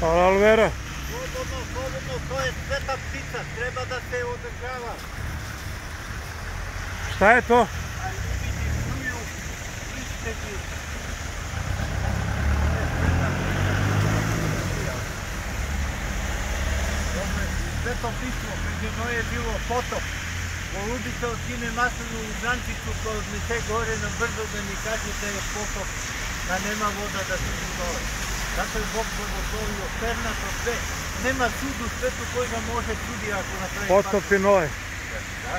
Пара Алвера. Слободно, слободно, то е света птица, треба да се одржава. Шта е то? А писмо, преди е било потоп. Голубите од Сине Масово у Гранчицу, кој однесе горе на брзо да ни кажете е потоп, да нема вода да се доле. Zato je Bog blagoslovio pernato sve. Nema čudu svetu koji ga može čudi ako napravi Potop i Noe. Da.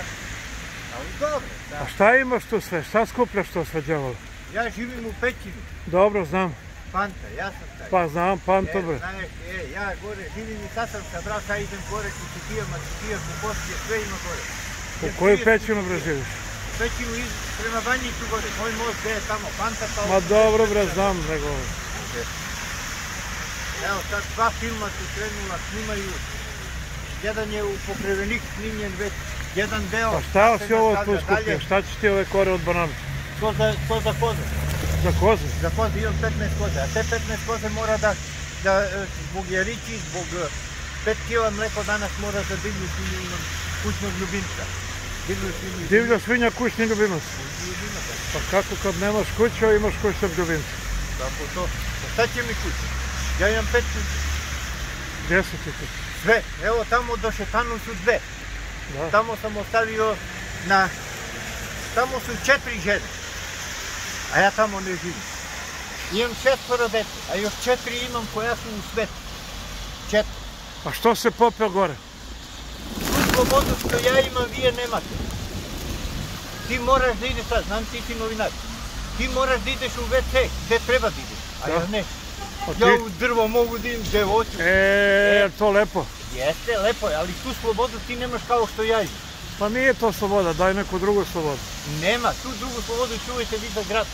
Ali dobro, da. A šta imaš tu sve? Šta skupljaš to sve djevolo? Ja živim u pećini, Dobro, znam. Panta, ja sam taj. Pa znam, panto E, bre. znaš, e, ja gore živim i sad sam sa brata, idem gore ku Čitijama, Čitija, ku Koske, sve ima gore. U Jer koju pećinu bre živiš? Pećinu iz, prema Banjiću gore, moj most gde je tamo, Panta pa... Ma dobro bre, znam nego. Evo sad dva filma su krenula, snimaju. Jedan je u pokrevenik snimljen već, jedan deo. A šta si ovo tu skupio? Šta ćeš ti ove kore od banana? To za, to za koze. Za koze? Za koze imam 15 koze, a te 15 koze mora da, da e, zbog jarići, zbog 5 kila mleko danas mora za divlju svinju imam kućnog ljubimca. Divlju svinju. Divlja svinja kućni ljubimac. ljubimca. Pa kako kad nemaš kuću, a imaš kućnog ljubimca? Tako to. Pa Šta će mi kuća? Ја имам пет Десетите. Две. Ево тамо до Шетану су две. Да. Тамо сам оставио на... Тамо су четири жени. А ја тамо не живим. Имам шестора дете, а још четири имам која су у свет. Четири. А што се попе горе? Ту слободу што ја имам, вие немате. Ти мораш да идеш, знам ти си новинар. Ти мораш да идеш у ВЦ, де треба да идеш, а да. не. Ja u drvo mogu da idem gde hoću. E, to lepo? Jeste, lepo je, ali tu slobodu ti nemaš kao što ja imam. Pa nije to sloboda, daj neku drugu slobodu. Nema, tu drugu slobodu čuvajte vi za grad.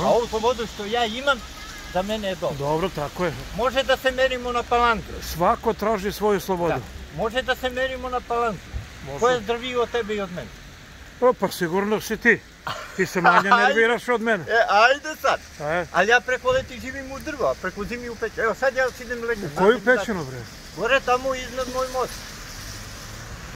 A? Ovu slobodu što ja imam, za mene je dobro. Dobro, tako je. Može da se merimo na palanku. Svako traži svoju slobodu. Da. Može da se merimo na palanku. Ko je zdraviji od tebe i od mene? O, pa sigurno si ti. Ти се мање нервираш од мене. Е, ајде сад. Е. Али ја преко лети живим у дрво, преко зими у пече. Ева, сад ја сидим легнем. коју печено, бре? Горе таму изнад мој мост.